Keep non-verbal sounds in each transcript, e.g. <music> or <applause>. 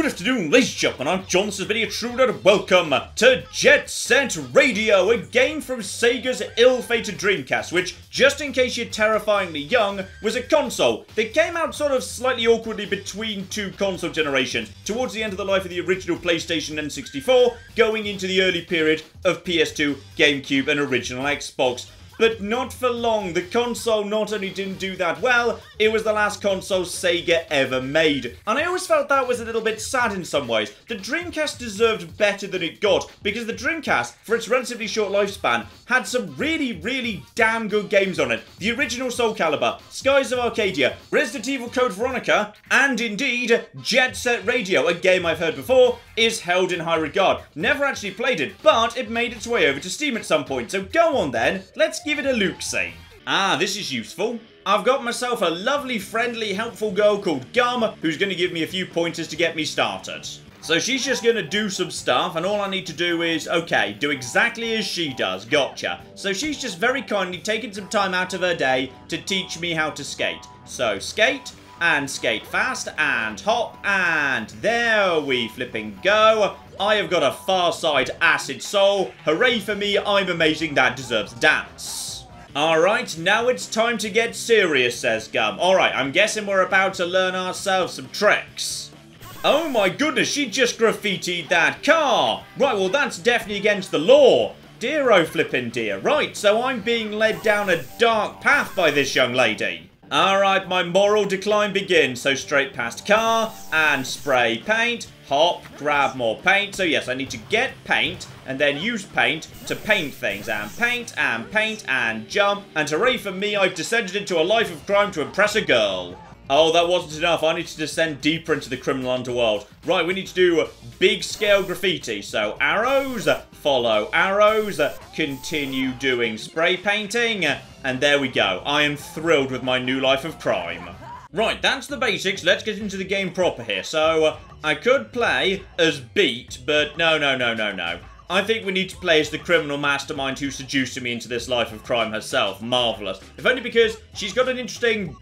Good afternoon, ladies and gentlemen. I'm John. This is Video Truder. and Welcome to Jet Set Radio, a game from Sega's ill-fated Dreamcast, which, just in case you're terrifyingly young, was a console that came out sort of slightly awkwardly between two console generations, towards the end of the life of the original PlayStation N64, going into the early period of PS2, GameCube, and original Xbox but not for long. The console not only didn't do that well, it was the last console Sega ever made. And I always felt that was a little bit sad in some ways. The Dreamcast deserved better than it got, because the Dreamcast, for its relatively short lifespan, had some really, really damn good games on it. The original Soul Calibur, Skies of Arcadia, Resident Evil Code Veronica, and indeed Jet Set Radio, a game I've heard before, is held in high regard. Never actually played it, but it made its way over to Steam at some point. So go on then, let's it a look say. Ah, this is useful. I've got myself a lovely, friendly, helpful girl called Gum, who's going to give me a few pointers to get me started. So she's just going to do some stuff, and all I need to do is, okay, do exactly as she does. Gotcha. So she's just very kindly taken some time out of her day to teach me how to skate. So skate, and skate fast, and hop, and there we flipping go. I have got a far side acid soul. Hooray for me, I'm amazing, that deserves dance. Alright, now it's time to get serious, says Gum. Alright, I'm guessing we're about to learn ourselves some tricks. Oh my goodness, she just graffitied that car! Right, well that's definitely against the law. Dear oh flippin' dear. Right, so I'm being led down a dark path by this young lady. Alright, my moral decline begins. So straight past car and spray paint hop, grab more paint. So yes, I need to get paint and then use paint to paint things. And paint and paint and jump. And hooray for me, I've descended into a life of crime to impress a girl. Oh, that wasn't enough. I need to descend deeper into the criminal underworld. Right, we need to do big scale graffiti. So arrows, follow arrows, continue doing spray painting. And there we go. I am thrilled with my new life of crime. Right, that's the basics. Let's get into the game proper here. So, uh, I could play as Beat, but no, no, no, no, no. I think we need to play as the criminal mastermind who seduced me into this life of crime herself. Marvellous. If only because she's got an interesting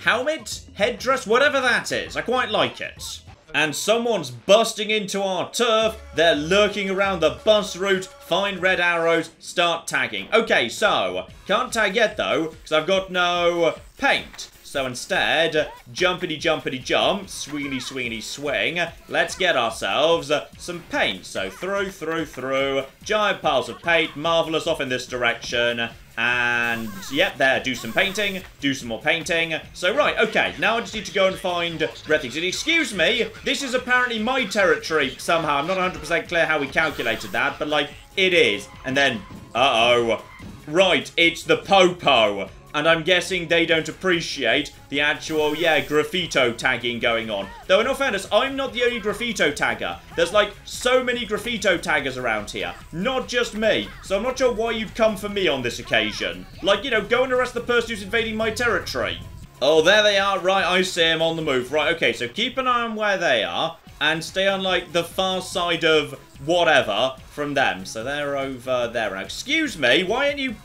helmet, headdress, whatever that is. I quite like it. And someone's busting into our turf. They're lurking around the bus route. Find red arrows. Start tagging. Okay, so, can't tag yet though, because I've got no paint. So instead, jumpity jumpity jump, swingity swingity swing, let's get ourselves some paint. So through, through, through, giant piles of paint, marvellous off in this direction. And, yep, there, do some painting, do some more painting. So, right, okay, now I just need to go and find red things. And excuse me, this is apparently my territory somehow. I'm not 100% clear how we calculated that, but, like, it is. And then, uh-oh. Right, it's the Popo and I'm guessing they don't appreciate the actual, yeah, graffito tagging going on. Though, in all fairness, I'm not the only graffito tagger. There's, like, so many graffito taggers around here. Not just me. So I'm not sure why you've come for me on this occasion. Like, you know, go and arrest the person who's invading my territory. Oh, there they are. Right, I see them on the move. Right, okay, so keep an eye on where they are. And stay on, like, the far side of whatever from them. So they're over there. Excuse me, why aren't you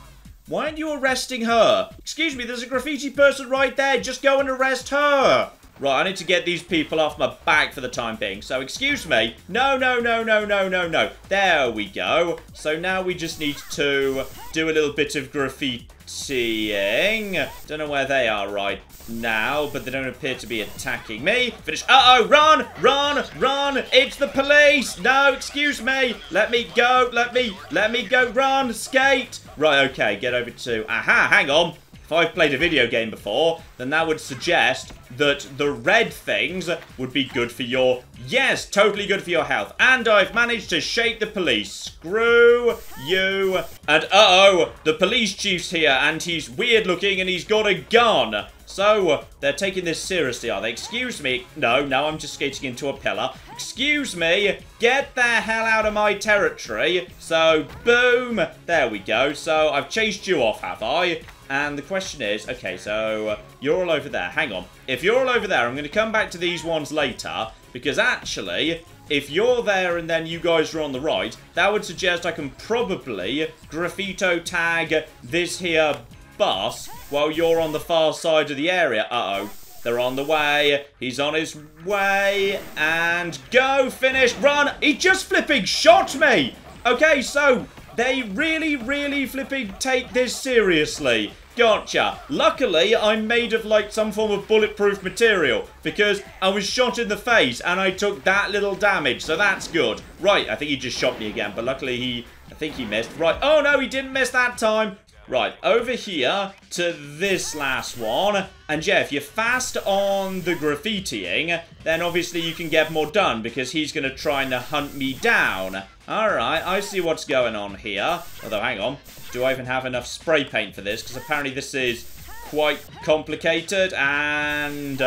why aren't you arresting her? Excuse me, there's a graffiti person right there. Just go and arrest her. Right, I need to get these people off my back for the time being. So, excuse me. No, no, no, no, no, no, no. There we go. So now we just need to do a little bit of graffitiing. Don't know where they are right now, but they don't appear to be attacking me. Finish. Uh-oh, run, run, run. It's the police. No, excuse me. Let me go. Let me, let me go. Run, skate. Right, okay, get over to... Aha, hang on. If I've played a video game before, then that would suggest that the red things would be good for your... Yes, totally good for your health. And I've managed to shake the police. Screw you. And uh-oh, the police chief's here, and he's weird looking, and he's got a gun. So, they're taking this seriously, are they? Excuse me. No, no, I'm just skating into a pillar. Excuse me. Get the hell out of my territory. So, boom. There we go. So, I've chased you off, have I? And the question is, okay, so uh, you're all over there. Hang on. If you're all over there, I'm going to come back to these ones later. Because actually, if you're there and then you guys are on the right, that would suggest I can probably graffito tag this here bus while you're on the far side of the area. Uh-oh. They're on the way. He's on his way. And go, finish, run. He just flipping shot me. Okay, so they really, really flipping take this seriously. Gotcha. Luckily, I'm made of like some form of bulletproof material because I was shot in the face and I took that little damage, so that's good. Right, I think he just shot me again, but luckily he, I think he missed. Right, oh no, he didn't miss that time. Right, over here to this last one. And yeah, if you're fast on the graffitiing, then obviously you can get more done because he's going to try and hunt me down. Alright, I see what's going on here. Although, hang on. Do I even have enough spray paint for this? Because apparently this is quite complicated and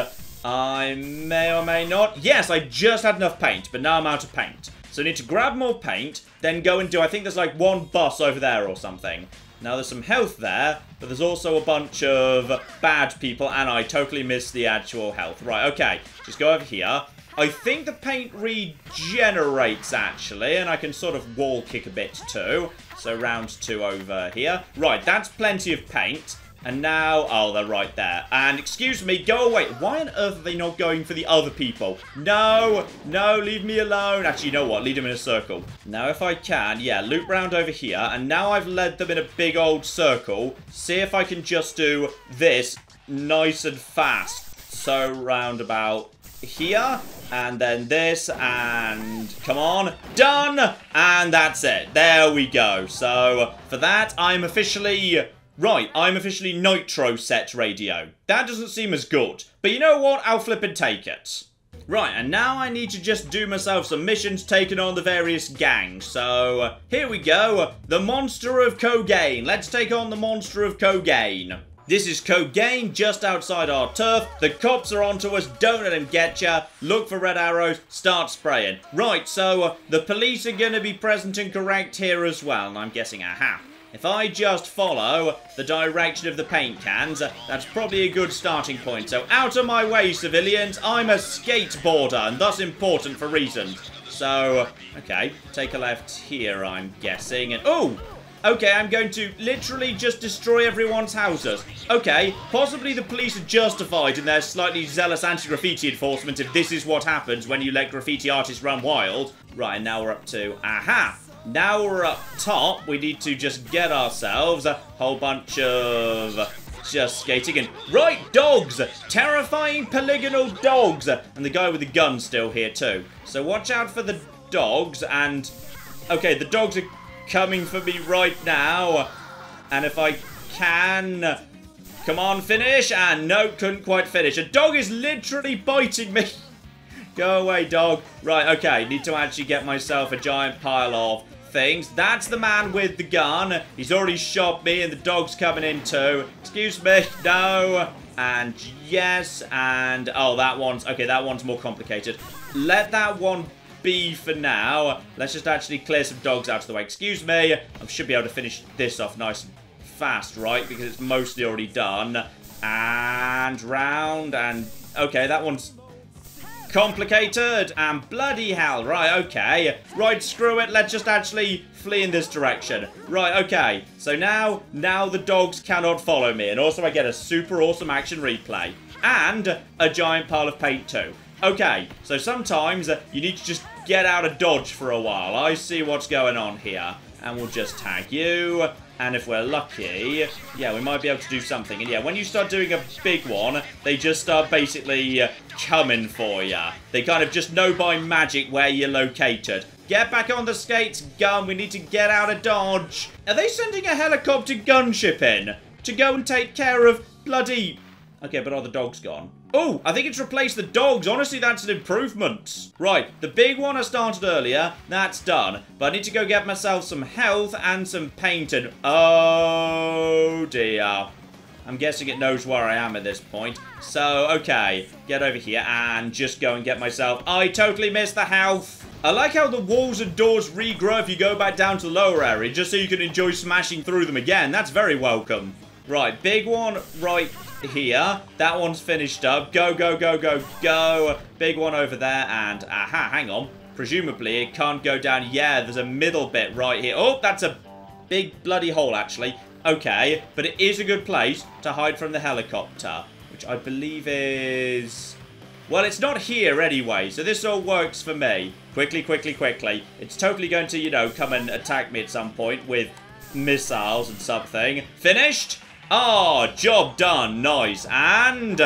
I may or may not. Yes, I just had enough paint, but now I'm out of paint. So I need to grab more paint, then go and do, I think there's like one bus over there or something. Now, there's some health there, but there's also a bunch of bad people, and I totally missed the actual health. Right, okay. Just go over here. I think the paint regenerates, actually, and I can sort of wall kick a bit too. So round two over here. Right, that's plenty of paint. And now, oh, they're right there. And excuse me, go away. Why on earth are they not going for the other people? No, no, leave me alone. Actually, you know what? Lead them in a circle. Now, if I can, yeah, loop round over here. And now I've led them in a big old circle. See if I can just do this nice and fast. So, round about here, and then this, and come on, done, and that's it. There we go. So, for that, I'm officially Right, I'm officially Nitro Set Radio. That doesn't seem as good. But you know what? I'll flip and take it. Right, and now I need to just do myself some missions taking on the various gangs. So, uh, here we go. The Monster of Kogane. Let's take on the Monster of Kogane. This is Kogane just outside our turf. The cops are onto us. Don't let them get ya. Look for red arrows. Start spraying. Right, so uh, the police are going to be present and correct here as well. And I'm guessing, aha, if I just follow the direction of the paint cans, that's probably a good starting point. So out of my way, civilians. I'm a skateboarder, and thus important for reasons. So, okay, take a left here, I'm guessing. And Oh! Okay, I'm going to literally just destroy everyone's houses. Okay, possibly the police are justified in their slightly zealous anti-graffiti enforcement if this is what happens when you let graffiti artists run wild. Right, and now we're up to... Aha! Now we're up top, we need to just get ourselves a whole bunch of just skating and right dogs! Terrifying polygonal dogs! And the guy with the gun still here too. So watch out for the dogs and okay the dogs are coming for me right now. And if I can come on finish! And no couldn't quite finish. A dog is literally biting me. <laughs> Go away dog. Right okay need to actually get myself a giant pile of things. That's the man with the gun. He's already shot me and the dog's coming in too. Excuse me. <laughs> No. And yes. And oh, that one's... Okay, that one's more complicated. Let that one be for now. Let's just actually clear some dogs out of the way. Excuse me. I should be able to finish this off nice and fast, right? Because it's mostly already done. And round and... Okay, that one's complicated and bloody hell. Right, okay. Right, screw it. Let's just actually flee in this direction. Right, okay. So now, now the dogs cannot follow me. And also I get a super awesome action replay. And a giant pile of paint too. Okay, so sometimes you need to just get out of dodge for a while. I see what's going on here. And we'll just tag you. And if we're lucky, yeah, we might be able to do something. And yeah, when you start doing a big one, they just start basically uh, coming for you. They kind of just know by magic where you're located. Get back on the skates, gun. We need to get out of Dodge. Are they sending a helicopter gunship in to go and take care of bloody... Okay, but are the dogs gone? Oh, I think it's replaced the dogs. Honestly, that's an improvement. Right, the big one I started earlier, that's done. But I need to go get myself some health and some paint and... Oh, dear. I'm guessing it knows where I am at this point. So, okay, get over here and just go and get myself... I totally missed the health. I like how the walls and doors regrow if you go back down to the lower area, just so you can enjoy smashing through them again. That's very welcome. Right, big one right here. That one's finished up. Go, go, go, go, go. Big one over there. And, aha, hang on. Presumably, it can't go down. Yeah, there's a middle bit right here. Oh, that's a big bloody hole, actually. Okay, but it is a good place to hide from the helicopter. which I believe is... Well, it's not here anyway, so this all works for me. Quickly, quickly, quickly. It's totally going to, you know, come and attack me at some point with missiles and something. Finished? Ah, oh, job done. Nice. And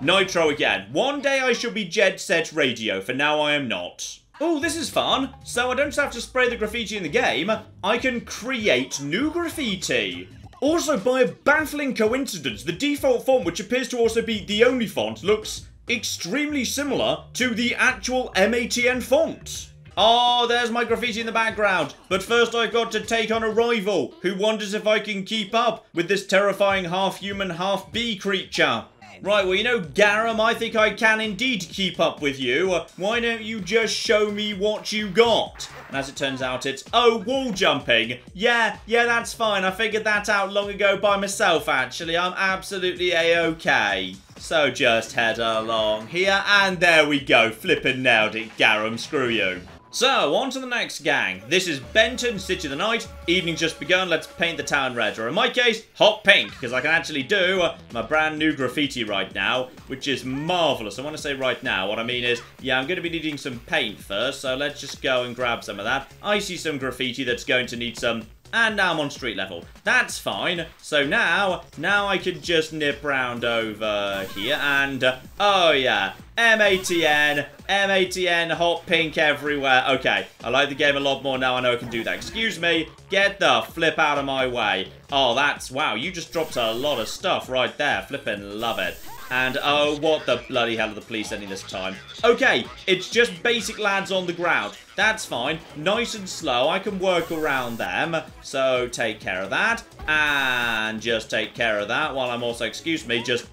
Nitro again. One day I shall be Jet Set Radio. For now, I am not. Oh, this is fun. So I don't have to spray the graffiti in the game. I can create new graffiti. Also, by a baffling coincidence, the default font, which appears to also be the only font, looks extremely similar to the actual MATN font. Oh, there's my graffiti in the background. But first I've got to take on a rival who wonders if I can keep up with this terrifying half-human, half-bee creature. Right, well, you know, Garam, I think I can indeed keep up with you. Uh, why don't you just show me what you got? And as it turns out, it's, oh, wall jumping. Yeah, yeah, that's fine. I figured that out long ago by myself, actually. I'm absolutely A-okay. So just head along here, and there we go. Flippin' nailed it, Garam. Screw you. So, on to the next gang. This is Benten, City of the Night. Evening just begun, let's paint the town red. Or in my case, hot pink, because I can actually do my brand new graffiti right now, which is marvellous. I want to say right now, what I mean is, yeah, I'm going to be needing some paint first, so let's just go and grab some of that. I see some graffiti that's going to need some and now I'm on street level. That's fine. So now, now I can just nip round over here and, uh, oh yeah, MATN, MATN, hot pink everywhere. Okay, I like the game a lot more now I know I can do that. Excuse me, get the flip out of my way. Oh, that's, wow, you just dropped a lot of stuff right there. Flipping love it. And oh, what the bloody hell are the police ending this time? Okay, it's just basic lads on the ground. That's fine. Nice and slow. I can work around them. So take care of that. And just take care of that while I'm also, excuse me, just...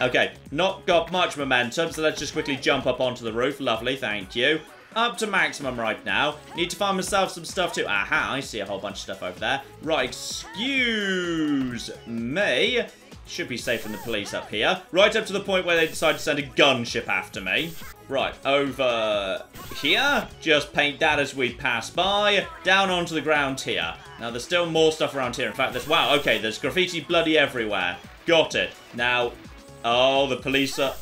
Okay, not got much momentum, so let's just quickly jump up onto the roof. Lovely, thank you up to maximum right now. Need to find myself some stuff too. Aha, I see a whole bunch of stuff over there. Right, excuse me. Should be safe from the police up here. Right up to the point where they decide to send a gunship after me. Right, over here. Just paint that as we pass by. Down onto the ground here. Now, there's still more stuff around here. In fact, there's... Wow, okay, there's graffiti bloody everywhere. Got it. Now... Oh, the police are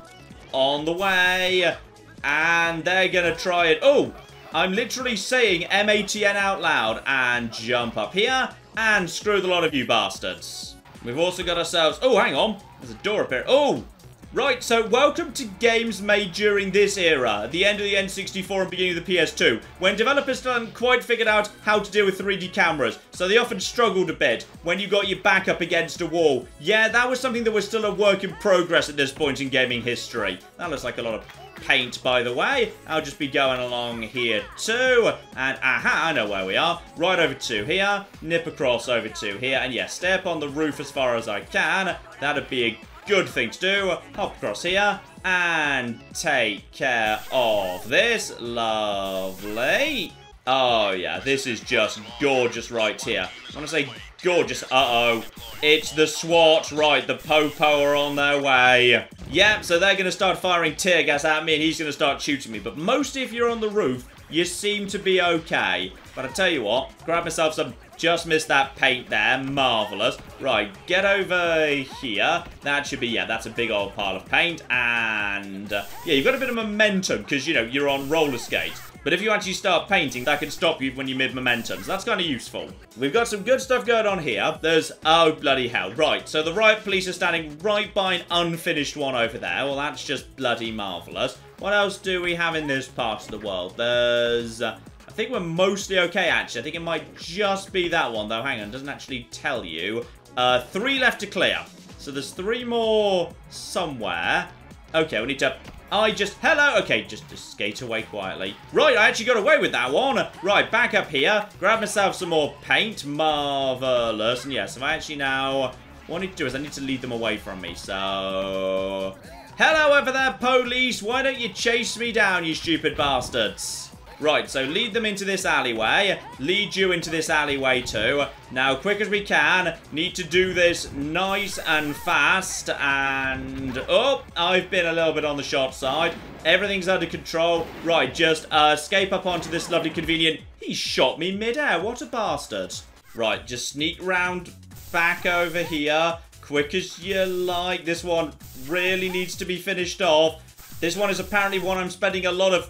on the way. And they're gonna try it. Oh! I'm literally saying MATN out loud. And jump up here. And screw the lot of you bastards. We've also got ourselves... Oh, hang on. There's a door up here. Oh! Right, so welcome to games made during this era, the end of the N64 and beginning of the PS2, when developers still hadn't quite figured out how to deal with 3D cameras, so they often struggled a bit when you got your back up against a wall. Yeah, that was something that was still a work in progress at this point in gaming history. That looks like a lot of paint, by the way. I'll just be going along here too. And aha, I know where we are. Right over to here, nip across over to here. And yes, stay up on the roof as far as I can. That'd be a good thing to do. Hop across here and take care of this. Lovely. Oh, yeah, this is just gorgeous right here. I want to say gorgeous. Uh-oh. It's the SWAT. Right, the Popo are on their way. Yeah, so they're going to start firing tear gas at me and he's going to start shooting me. But mostly if you're on the roof, you seem to be okay. But I tell you what, grab myself some... Just missed that paint there. Marvellous. Right, get over here. That should be... Yeah, that's a big old pile of paint. And... Uh, yeah, you've got a bit of momentum because, you know, you're on roller skates. But if you actually start painting, that can stop you when you're mid momentum. So that's kind of useful. We've got some good stuff going on here. There's... Oh, bloody hell. Right, so the riot police are standing right by an unfinished one over there. Well, that's just bloody marvellous. What else do we have in this part of the world? There's... Uh, I think we're mostly okay, actually. I think it might just be that one, though. Hang on, doesn't actually tell you. Uh, three left to clear. So there's three more somewhere. Okay, we need to I just... Hello! Okay, just, just skate away quietly. Right, I actually got away with that one. Right, back up here. Grab myself some more paint. Marvellous. And yes, if I actually now... What I need to do is I need to lead them away from me. So... Hello over there, police. Why don't you chase me down, you stupid bastards? Right, so lead them into this alleyway. Lead you into this alleyway too. Now, quick as we can. Need to do this nice and fast. And, oh, I've been a little bit on the short side. Everything's under control. Right, just uh, escape up onto this lovely convenient... He shot me mid-air. What a bastard. Right, just sneak round back over here quick as you like. This one really needs to be finished off. This one is apparently one I'm spending a lot of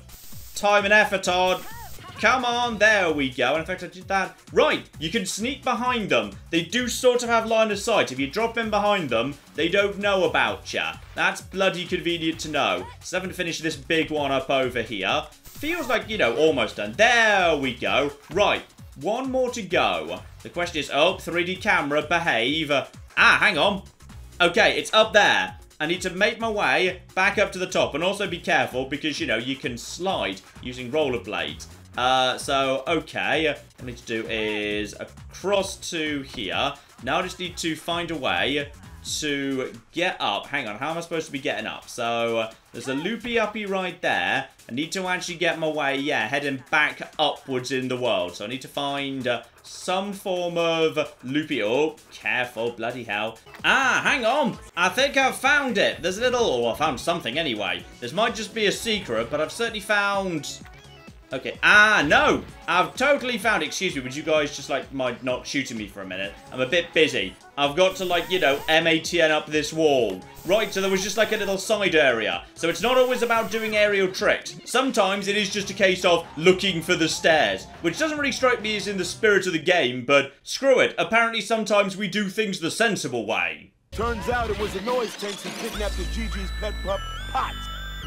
time and effort on. Come on, there we go. In fact, I did that. Right, you can sneak behind them. They do sort of have line of sight. If you drop in behind them, they don't know about you. That's bloody convenient to know. So having to finish this big one up over here. Feels like, you know, almost done. There we go. Right, one more to go. The question is, oh, 3D camera, behave. Ah, hang on. Okay, it's up there. I need to make my way back up to the top and also be careful because, you know, you can slide using rollerblades. Uh, so, okay, what I need to do is across to here. Now I just need to find a way to get up. Hang on, how am I supposed to be getting up? So, there's a loopy-uppy right there. I need to actually get my way, yeah, heading back upwards in the world. So I need to find uh, some form of loopy... Oh, careful, bloody hell. Ah, hang on. I think I've found it. There's a little... Oh, I found something anyway. This might just be a secret, but I've certainly found Okay. Ah, no! I've totally found Excuse me, would you guys just, like, mind not shooting me for a minute? I'm a bit busy. I've got to, like, you know, MATN up this wall. Right, so there was just, like, a little side area. So it's not always about doing aerial tricks. Sometimes it is just a case of looking for the stairs. Which doesn't really strike me as in the spirit of the game, but screw it. Apparently sometimes we do things the sensible way. Turns out it was a noise tank who kidnapped the GG's pet pup, Pot.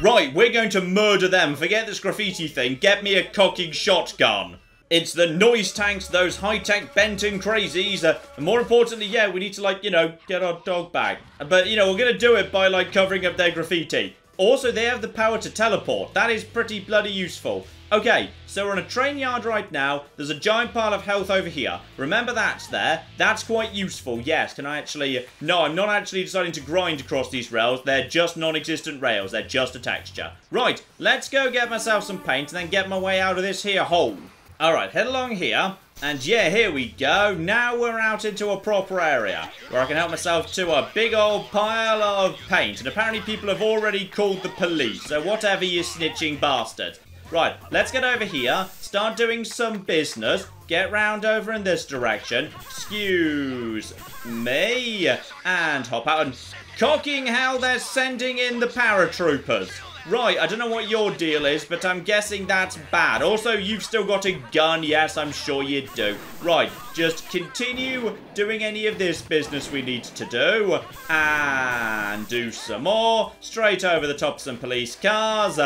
Right, we're going to murder them. Forget this graffiti thing. Get me a cocking shotgun. It's the noise tanks, those high-tech Benten crazies. Uh, and more importantly, yeah, we need to, like, you know, get our dog back. But, you know, we're going to do it by, like, covering up their graffiti. Also, they have the power to teleport. That is pretty bloody useful. Okay, so we're on a train yard right now. There's a giant pile of health over here. Remember that's there. That's quite useful. Yes, can I actually... No, I'm not actually deciding to grind across these rails. They're just non-existent rails. They're just a texture. Right, let's go get myself some paint and then get my way out of this here hole. Alright, head along here. And yeah, here we go. Now we're out into a proper area where I can help myself to a big old pile of paint. And apparently people have already called the police. So whatever, you snitching bastard. Right, let's get over here, start doing some business, get round over in this direction, excuse me, and hop out and cocking how they're sending in the paratroopers. Right, I don't know what your deal is, but I'm guessing that's bad. Also, you've still got a gun. Yes, I'm sure you do. Right, just continue doing any of this business we need to do. And do some more. Straight over the top of some police cars.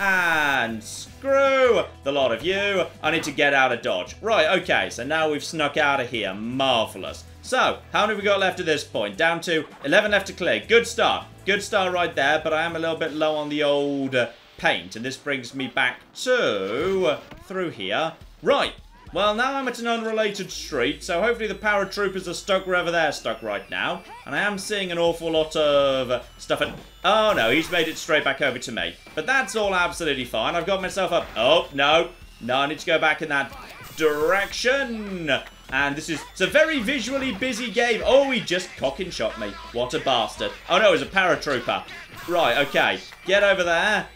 And screw the lot of you. I need to get out of Dodge. Right, okay, so now we've snuck out of here. Marvellous. So, how many have we got left at this point? Down to 11 left to clear. Good start. Good start right there, but I am a little bit low on the old uh, paint. And this brings me back to through here. Right, well, now I'm at an unrelated street, so hopefully the paratroopers are stuck wherever they're stuck right now. And I am seeing an awful lot of stuff at... Oh, no, he's made it straight back over to me. But that's all absolutely fine. I've got myself up... Oh, no. No, I need to go back in that direction. And this is... It's a very visually busy game. Oh, he just cocking shot me. What a bastard. Oh, no, it was a paratrooper. Right, okay. Get over there.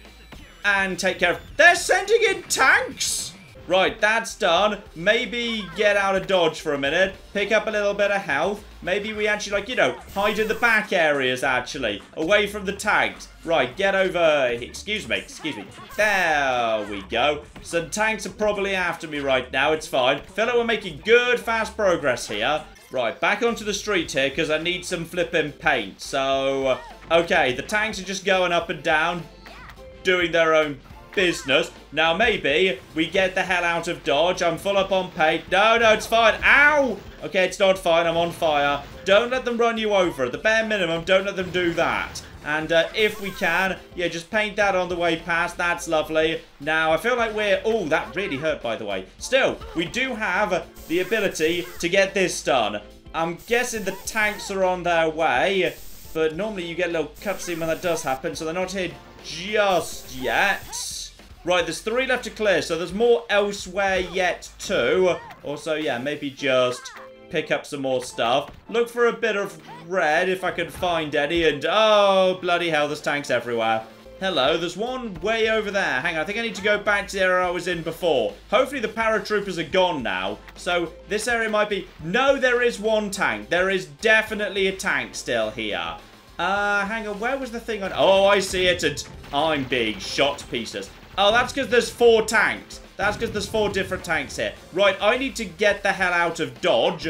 And take care of... They're sending in tanks! Right, that's done. Maybe get out of dodge for a minute. Pick up a little bit of health. Maybe we actually, like, you know, hide in the back areas, actually. Away from the tanks. Right, get over... Excuse me, excuse me. There we go. Some tanks are probably after me right now. It's fine. Feel like we're making good, fast progress here. Right, back onto the street here, because I need some flipping paint. So, uh, okay, the tanks are just going up and down, doing their own business. Now, maybe we get the hell out of Dodge. I'm full up on paint. No, no, it's fine. Ow! Okay, it's not fine. I'm on fire. Don't let them run you over. At the bare minimum, don't let them do that. And uh, if we can, yeah, just paint that on the way past. That's lovely. Now, I feel like we're... Oh, that really hurt, by the way. Still, we do have the ability to get this done. I'm guessing the tanks are on their way. But normally you get a little cutscene when that does happen. So they're not here just yet. Right, there's three left to clear, so there's more elsewhere yet too. Also, yeah, maybe just pick up some more stuff. Look for a bit of red if I can find any, and oh, bloody hell, there's tanks everywhere. Hello, there's one way over there. Hang on, I think I need to go back to the area I was in before. Hopefully the paratroopers are gone now. So this area might be... No, there is one tank. There is definitely a tank still here. Uh, hang on, where was the thing on... Oh, I see it, and I'm being shot to pieces. Oh, that's because there's four tanks. That's because there's four different tanks here. Right, I need to get the hell out of Dodge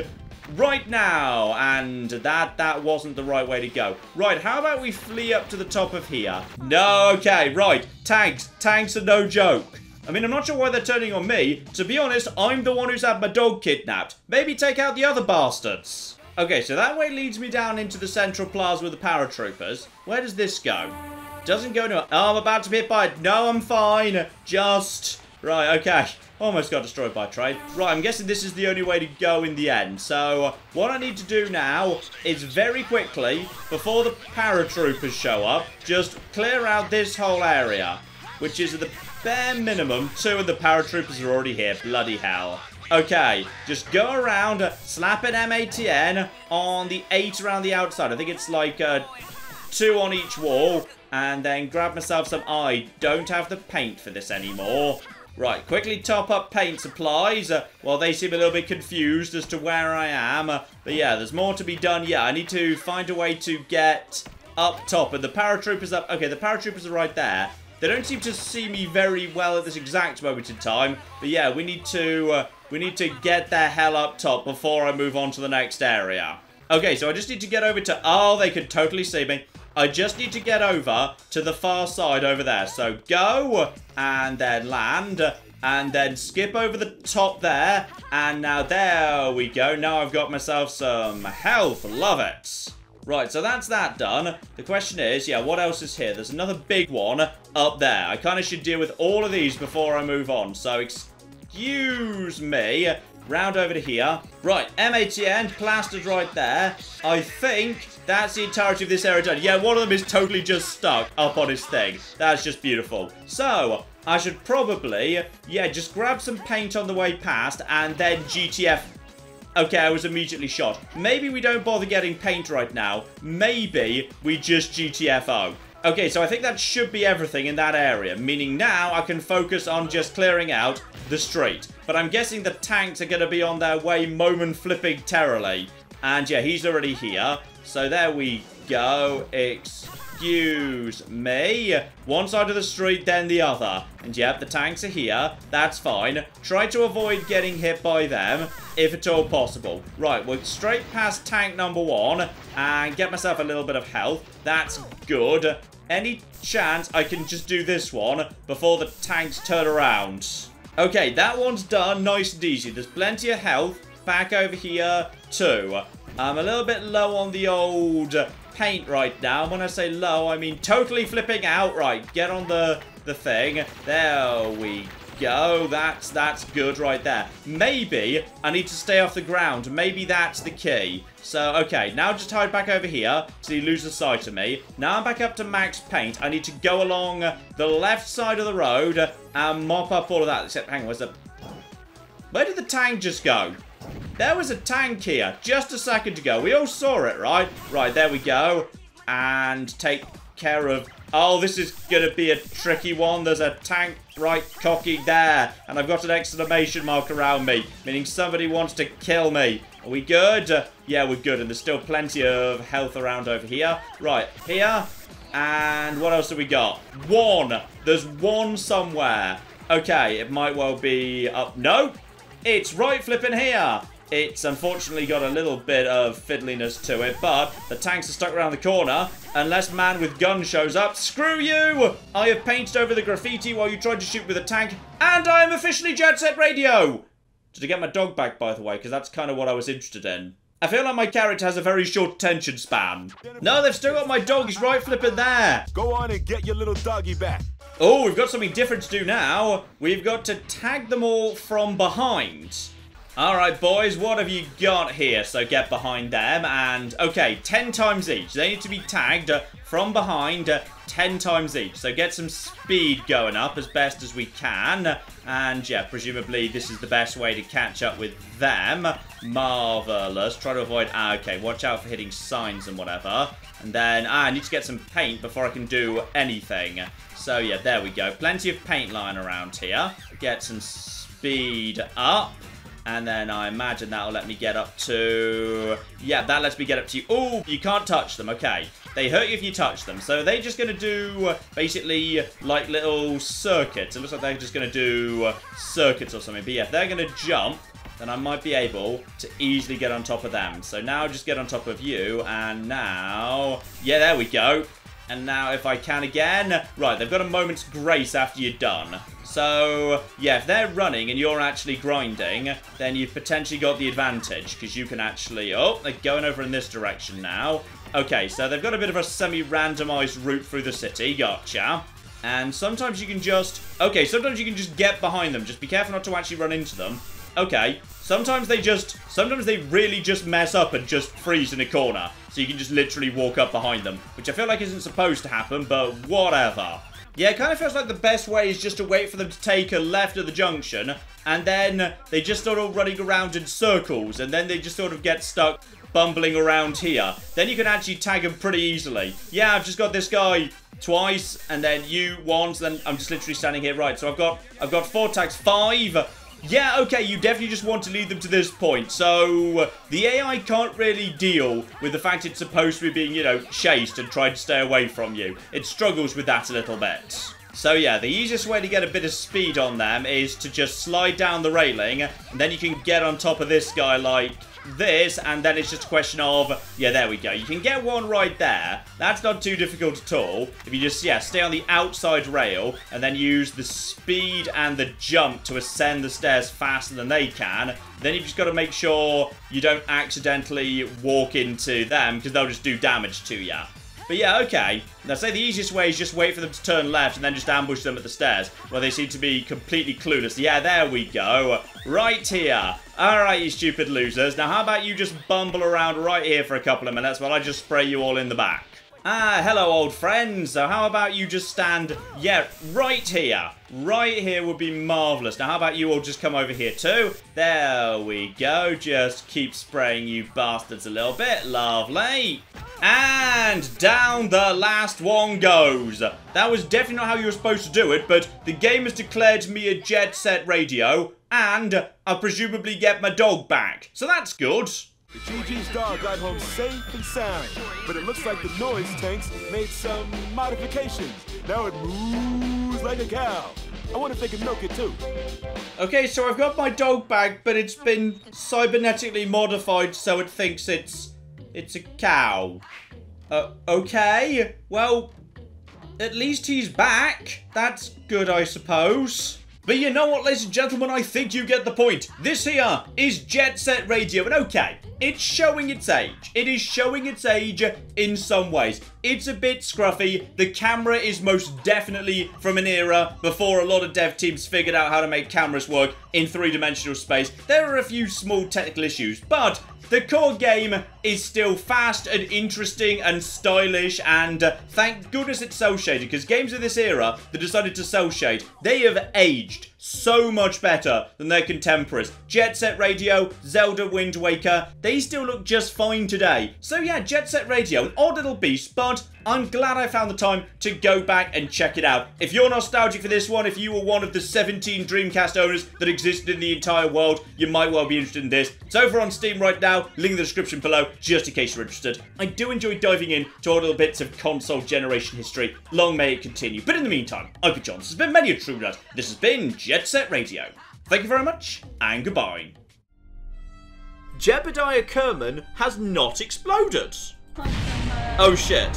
right now. And that that wasn't the right way to go. Right, how about we flee up to the top of here? No, okay, right. Tanks. Tanks are no joke. I mean, I'm not sure why they're turning on me. To be honest, I'm the one who's had my dog kidnapped. Maybe take out the other bastards. Okay, so that way leads me down into the central plaza with the paratroopers. Where does this go? Doesn't go to... Oh, I'm about to be hit by it. No, I'm fine. Just... Right, okay. Almost got destroyed by trade. Right, I'm guessing this is the only way to go in the end. So, what I need to do now is very quickly, before the paratroopers show up, just clear out this whole area. Which is at the bare minimum, two of the paratroopers are already here. Bloody hell. Okay, just go around, slap an MATN on the eight around the outside. I think it's like uh, two on each wall. And then grab myself some... I don't have the paint for this anymore. Right, quickly top up paint supplies uh, while they seem a little bit confused as to where I am. Uh, but yeah, there's more to be done. Yeah, I need to find a way to get up top. And the paratroopers up... Okay, the paratroopers are right there. They don't seem to see me very well at this exact moment in time. But yeah, we need to... Uh, we need to get the hell up top before I move on to the next area. Okay, so I just need to get over to... Oh, they could totally see me. I just need to get over to the far side over there. So go and then land and then skip over the top there. And now there we go. Now I've got myself some health. Love it. Right, so that's that done. The question is, yeah, what else is here? There's another big one up there. I kind of should deal with all of these before I move on. So excuse me. Round over to here. Right, MATN plastered right there. I think that's the entirety of this area done. Yeah, one of them is totally just stuck up on his thing. That's just beautiful. So, I should probably, yeah, just grab some paint on the way past and then GTF Okay, I was immediately shot. Maybe we don't bother getting paint right now. Maybe we just GTFO. Okay, so I think that should be everything in that area, meaning now I can focus on just clearing out the street. But I'm guessing the tanks are going to be on their way moment flipping terribly. And yeah, he's already here. So there we go. Excuse me. One side of the street, then the other. And yep, the tanks are here. That's fine. Try to avoid getting hit by them, if at all possible. Right, we're straight past tank number one and get myself a little bit of health. That's good. Any chance I can just do this one before the tanks turn around? Okay, that one's done. Nice and easy. There's plenty of health. Back over here, too. I'm a little bit low on the old paint right now. When I say low, I mean totally flipping out. Right, get on the, the thing. There we go. That's, that's good right there. Maybe I need to stay off the ground. Maybe that's the key. So, okay, now just hide back over here so you lose the sight of me. Now I'm back up to max paint. I need to go along the left side of the road and mop up all of that. Except, hang on, where's the... Where did the tank just go? There was a tank here just a second ago. We all saw it, right? Right, there we go. And take care of... Oh, this is going to be a tricky one. There's a tank right cocky there. And I've got an exclamation mark around me, meaning somebody wants to kill me. Are we good? Uh, yeah, we're good. And there's still plenty of health around over here. Right, here. And what else have we got? One. There's one somewhere. Okay, it might well be up. No, it's right flipping here. It's unfortunately got a little bit of fiddliness to it, but the tanks are stuck around the corner. Unless man with gun shows up, screw you! I have painted over the graffiti while you tried to shoot with a tank, and I am officially Jet Set Radio! Did I get my dog back, by the way, because that's kind of what I was interested in. I feel like my character has a very short attention span. No, they've still got my dog. He's right flipping there. Go on and get your little doggy back. Oh, we've got something different to do now. We've got to tag them all from behind. Alright, boys, what have you got here? So get behind them and, okay, 10 times each. They need to be tagged uh, from behind uh, 10 times each. So get some speed going up as best as we can. And yeah, presumably this is the best way to catch up with them. Marvelous. Try to avoid, ah, okay, watch out for hitting signs and whatever. And then, ah, I need to get some paint before I can do anything. So yeah, there we go. Plenty of paint lying around here. Get some speed up. And then I imagine that'll let me get up to... Yeah, that lets me get up to you. Oh, you can't touch them. Okay. They hurt you if you touch them. So they're just going to do, uh, basically, like little circuits. It looks like they're just going to do uh, circuits or something. But yeah, if they're going to jump, then I might be able to easily get on top of them. So now just get on top of you. And now... Yeah, there we go. And now if I can again... Right, they've got a moment's grace after you're done. So, yeah, if they're running and you're actually grinding, then you've potentially got the advantage, because you can actually... Oh, they're going over in this direction now. Okay, so they've got a bit of a semi-randomized route through the city. Gotcha. And sometimes you can just... Okay, sometimes you can just get behind them. Just be careful not to actually run into them. Okay, sometimes they just... Sometimes they really just mess up and just freeze in a corner. So you can just literally walk up behind them. Which I feel like isn't supposed to happen, but whatever. Yeah, it kind of feels like the best way is just to wait for them to take a left at the junction, and then they just sort of running around in circles, and then they just sort of get stuck bumbling around here. Then you can actually tag them pretty easily. Yeah, I've just got this guy twice, and then you once, then I'm just literally standing here. Right, so I've got I've got four tags, five yeah, okay, you definitely just want to lead them to this point. So, the AI can't really deal with the fact it's supposed to be being, you know, chased and trying to stay away from you. It struggles with that a little bit. So yeah, the easiest way to get a bit of speed on them is to just slide down the railing, and then you can get on top of this guy like this, and then it's just a question of, yeah, there we go. You can get one right there. That's not too difficult at all. If you just, yeah, stay on the outside rail, and then use the speed and the jump to ascend the stairs faster than they can, then you've just got to make sure you don't accidentally walk into them, because they'll just do damage to you. But yeah, okay. Now say the easiest way is just wait for them to turn left and then just ambush them at the stairs, where they seem to be completely clueless. Yeah, there we go. Right here. Alright, you stupid losers. Now how about you just bumble around right here for a couple of minutes while I just spray you all in the back? Ah, hello old friends. So how about you just stand, yeah, right here. Right here would be marvellous. Now how about you all just come over here too? There we go. Just keep spraying you bastards a little bit. Lovely. And down the last one goes. That was definitely not how you were supposed to do it, but the game has declared me a jet set radio, and I'll presumably get my dog back. So that's good. The GG's dog got home safe and sound, but it looks like the noise tanks made some modifications. Now it moves like a cow. I wonder if they can milk it too. Okay, so I've got my dog back, but it's been cybernetically modified so it thinks it's it's a cow. Uh, okay, well, at least he's back. That's good, I suppose. But you know what, ladies and gentlemen, I think you get the point. This here is Jet Set Radio, and okay, it's showing its age. It is showing its age in some ways. It's a bit scruffy. The camera is most definitely from an era before a lot of dev teams figured out how to make cameras work in three-dimensional space. There are a few small technical issues, but the core game is still fast and interesting and stylish and uh, thank goodness it's cel shaded because games of this era that decided to cel shade, they have aged so much better than their contemporaries. Jet Set Radio, Zelda Wind Waker, they still look just fine today. So yeah, Jet Set Radio, an odd little beast, but I'm glad I found the time to go back and check it out. If you're nostalgic for this one, if you were one of the 17 Dreamcast owners that existed in the entire world, you might well be interested in this. It's over on Steam right now, link in the description below, just in case you're interested. I do enjoy diving in to all little bits of console generation history. Long may it continue. But in the meantime, I've been John. This has been Many a True Nerd. This has been Jet Set Radio. Thank you very much, and goodbye. Jebediah Kerman has not exploded. <laughs> Oh shit.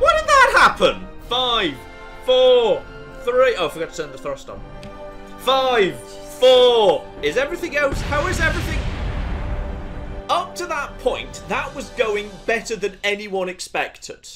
Why did that happen? Five, four, three. Oh, I forgot to turn the thrust on. Five, four. Is everything else? How is everything? Up to that point, that was going better than anyone expected.